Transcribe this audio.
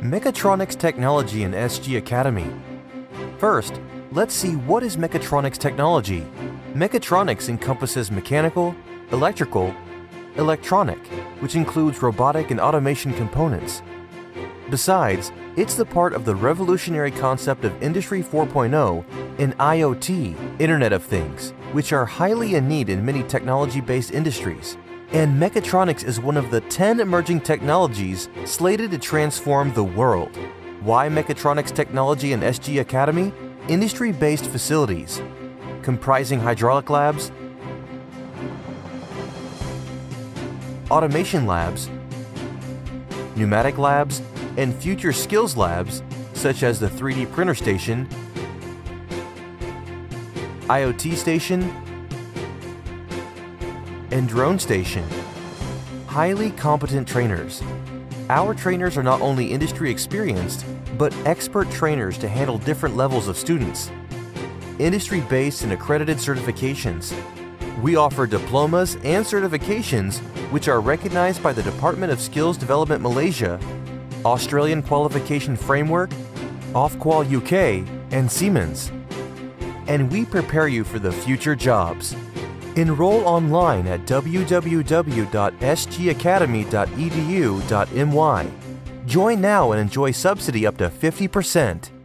Mechatronics Technology and SG Academy. First, let's see what is mechatronics technology. Mechatronics encompasses mechanical, electrical, electronic, which includes robotic and automation components. Besides, it's the part of the revolutionary concept of Industry 4.0 and IoT, Internet of Things, which are highly in need in many technology-based industries. And mechatronics is one of the 10 emerging technologies slated to transform the world. Why Mechatronics Technology and SG Academy? Industry-based facilities, comprising hydraulic labs, automation labs, pneumatic labs, and future skills labs such as the 3D printer station, IoT station, and drone station. Highly competent trainers. Our trainers are not only industry experienced, but expert trainers to handle different levels of students. Industry-based and accredited certifications. We offer diplomas and certifications which are recognized by the Department of Skills Development Malaysia, Australian Qualification Framework, Ofqual UK, and Siemens. And we prepare you for the future jobs. Enroll online at www.sgacademy.edu.my. Join now and enjoy subsidy up to 50%.